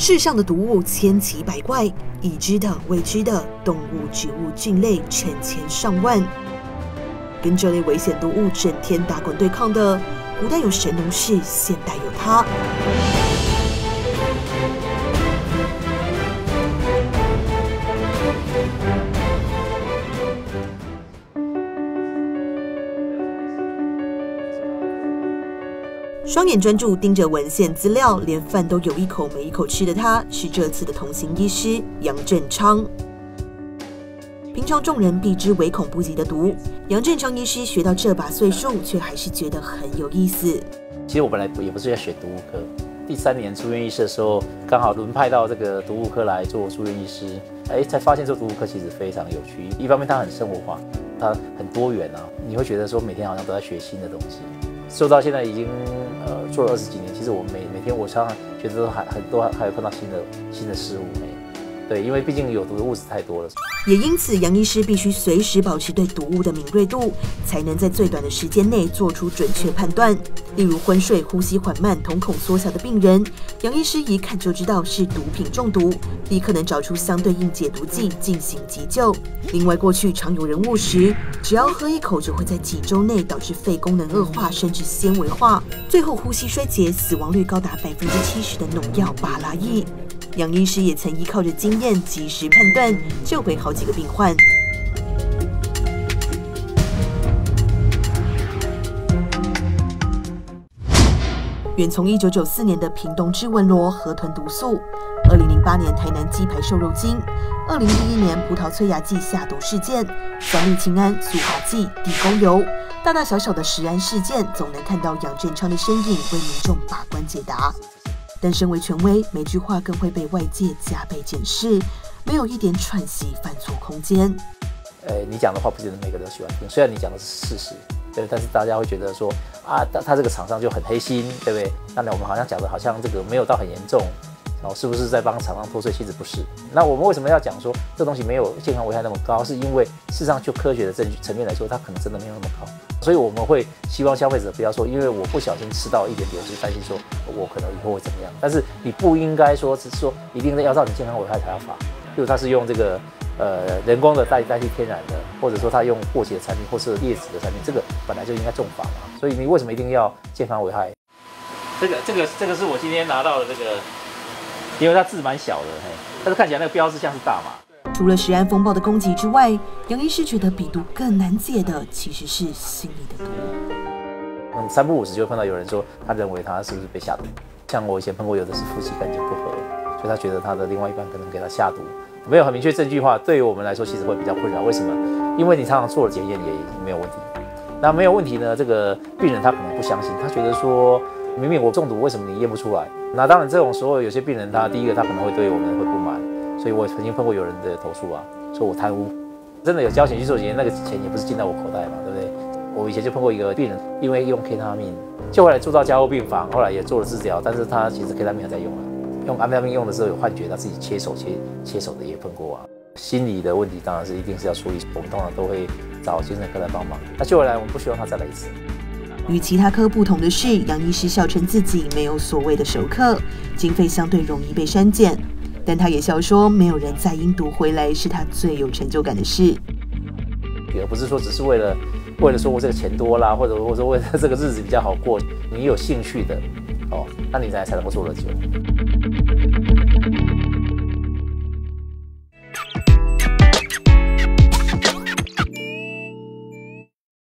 世上的毒物千奇百怪，已知的、未知的动物、植物、菌类成千上万。跟这类危险毒物整天打滚对抗的，古代有神农氏，现代有他。双眼专注盯着文献资料，连饭都有一口没一口吃的他，是这次的同行医师杨振昌。平常众人避之唯恐不及的毒，杨振昌医师学到这把岁数，却还是觉得很有意思。其实我本来也不是要选毒物科，第三年住院医师的时候，刚好轮派到这个毒物科来做住院医师，哎，才发现这毒物科其实非常有趣。一方面它很生活化，它很多元啊，你会觉得说每天好像都在学新的东西。做到现在已经呃做了二十几年，其实我每每天我常常觉得都还很多还有碰到新的新的事物。对，因为毕竟有毒的物质太多了，也因此杨医师必须随时保持对毒物的敏锐度，才能在最短的时间内做出准确判断。例如昏睡、呼吸缓慢、瞳孔缩小的病人，杨医师一看就知道是毒品中毒，立刻能找出相对应解毒剂进行急救。另外，过去常有人误食，只要喝一口就会在几周内导致肺功能恶化，甚至纤维化，最后呼吸衰竭，死亡率高达百分之七十的农药巴拉益。杨医师也曾依靠着经验，及时判断，救回好几个病患。远从一九九四年的屏东之文螺河豚毒素，二零零八年台南鸡排瘦肉精，二零一一年葡萄催芽剂下毒事件，三氯氰胺塑化剂、地沟油，大大小小的食安事件，总能看到杨振昌的身影为民众把关解答。但身为权威，每句话更会被外界加倍检视，没有一点喘息、犯错空间。呃，你讲的话不见得每个人都喜欢听，虽然你讲的是事实，对，但是大家会觉得说啊，他他这个厂商就很黑心，对不对？那我们好像讲的好像这个没有到很严重。然后是不是在帮厂商脱税？其实不是。那我们为什么要讲说这东西没有健康危害那么高？是因为事实上就科学的证据层面来说，它可能真的没有那么高。所以我们会希望消费者不要说，因为我不小心吃到一点点，就担心说我可能以后会怎么样。但是你不应该说是说一定要造成健康危害才要罚。例如它是用这个呃人工的代代替天然的，或者说它用过期的产品或是劣质的产品，这个本来就应该重罚嘛。所以你为什么一定要健康危害？这个这个这个是我今天拿到的这个。因为它字蛮小的，嘿，但是看起来那个标志像是大麻。除了食安风暴的攻击之外，杨医师觉得比毒更难戒的其实是心理的毒。嗯，三不五时就会碰到有人说，他认为他是不是被下毒。像我以前碰过，有的是夫妻感情不和，所以他觉得他的另外一半可能给他下毒，没有很明确证据的话，对于我们来说其实会比较困扰。为什么？因为你常常做了检验也没有问题。那没有问题呢？这个病人他可能不相信，他觉得说。明明我中毒，为什么你验不出来？那当然，这种时候有些病人，他第一个他可能会对我们会不满，所以我曾经碰过有人的投诉啊，说我贪污，真的有交钱去做检验，那个钱也不是进到我口袋嘛，对不对？我以前就碰过一个病人，因为用 K 他命，就后来住到加护病房，后来也做了治疗，但是他其实 K 他命还在用啊，用安非他命用的时候有幻觉，他自己切手切切手的也碰过啊。心理的问题当然是一定是要处理，我们通常都会找精神科来帮忙。那救回来，我们不希望他再来一次。与其他科不同的是，杨医师笑称自己没有所谓的熟客，经费相对容易被删减。但他也笑说，没有人再因读回来是他最有成就感的事。也不是说只是为了为了说我这个钱多啦，或者或者为了这个日子比较好过，你有兴趣的哦，那你才才能够做得久。